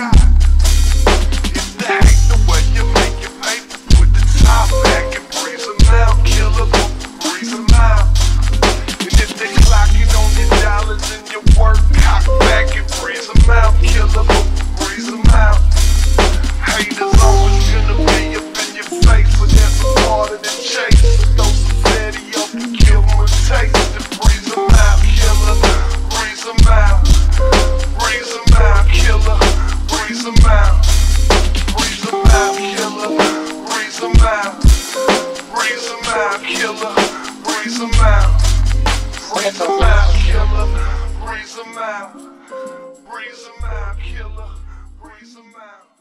shot. killer, them out. Breeze them out, killer, breeze them out. Breeze them out, killer, breeze them out.